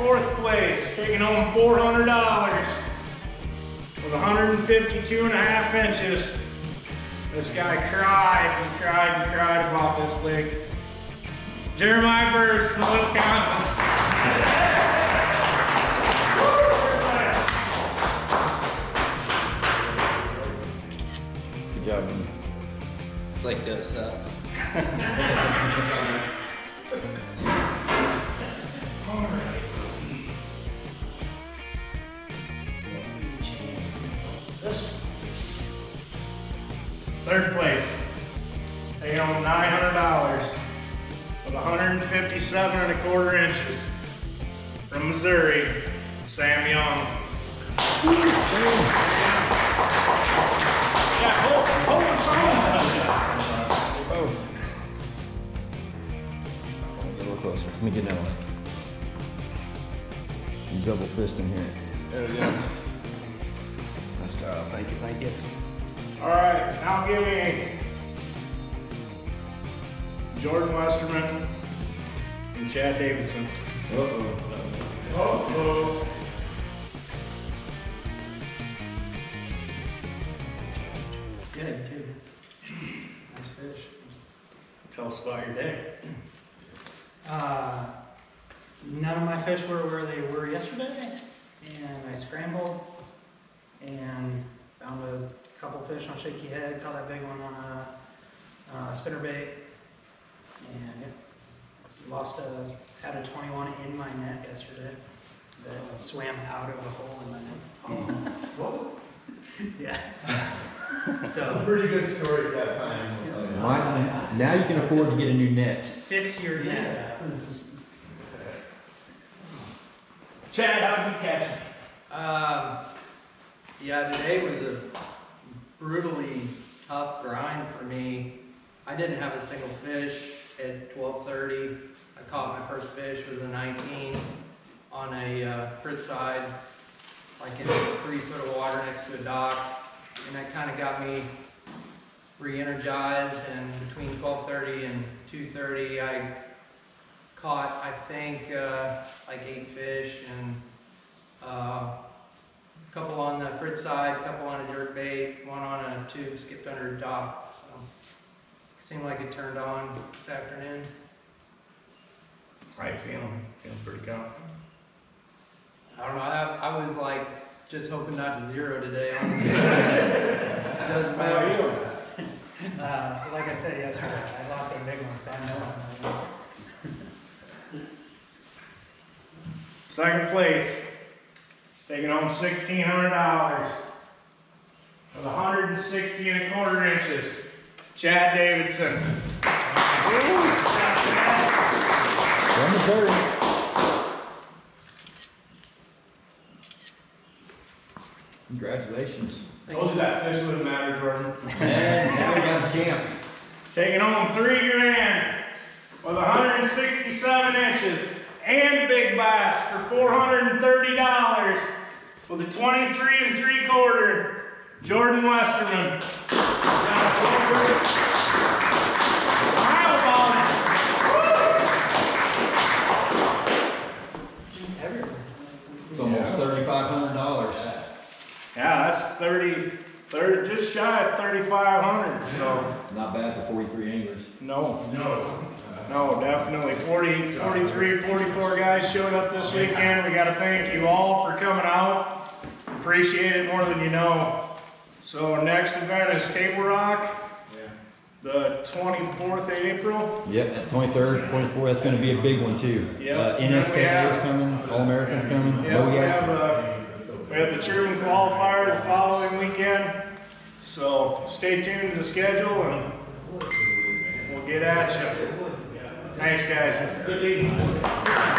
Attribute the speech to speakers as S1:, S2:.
S1: fourth place, taking home $400 with 152 and a half inches. This guy cried and cried and cried about this leg. Jeremiah Burrs from Wisconsin.
S2: job. Flick
S3: those up. All right. This, uh,
S1: Third place, they own $900 with 157 and a quarter inches. From Missouri, Sam Young. Yeah, hold, hold the phone.
S2: Both. A little closer. Let me get that one. Double fist in here. There we go. Nice job. Thank you. Thank you.
S1: All right, now give me Jordan Westerman and Chad Davidson.
S2: Uh-oh.
S1: Uh-oh.
S3: good too. Nice fish.
S1: Tell us about your day.
S3: Uh, none of my fish were where they were yesterday, and I scrambled and found a couple fish on shaky head. Caught that big one on a, uh spinner bait, and yeah, lost a had a 21 in my net yesterday that swam out of a hole in my net. yeah. so it's a
S4: Pretty good story at that time.
S2: Mine, now you can afford to get a new net.
S3: fix your net.
S1: Chad, how'd you catch him?
S5: Um, yeah, today was a brutally tough grind for me. I didn't have a single fish at 12:30. I caught my first fish was a 19 on a uh, Fritz side, like in three foot of water next to a dock, and that kind of got me re-energized. And between 12:30 and 2:30, I caught I think uh, like eight fish and. Uh, couple on the Fritz side, couple on a jerk bait, one on a tube skipped under a dock. So seemed like it turned on this afternoon.
S1: How you feeling? Feeling pretty confident?
S5: I don't know. I, I was like just hoping not to zero today. Honestly. it doesn't
S1: How are
S5: matter.
S1: you?
S3: Uh, like I said yesterday, I lost a big one, so I know I'm
S1: Second place, taking home sixteen hundred dollars with hundred and sixty and a quarter inches. Chad Davidson.
S2: From Missouri. Congratulations.
S4: Told you that fish wouldn't matter, Jordan.
S2: And now we got a champ.
S1: Taking home three grand with 167 inches and big bass for $430 with a 23 and three quarter Jordan Westerman. Smile about.
S2: It's almost thirty-five hundred dollars.
S1: Yeah, that's 30, 30, just shy of 3,500. So,
S2: Not bad for forty-three anglers.
S1: no,
S4: No.
S1: no, definitely. 40, 43, 44 guys showed up this weekend. We got to thank you all for coming out. Appreciate it more than you know. So, next event is Table Rock, the 24th of April.
S2: Yep, at twenty-third, twenty-fourth, that's gonna be a big one too.
S1: Yep.
S2: Uh,
S1: And then we
S2: NSKA is coming, All-Americans coming.
S1: Yeah, we have, uh, we have the Chairman qualifier the following weekend. So stay tuned to the schedule and we'll get at you. Thanks, guys. Good evening.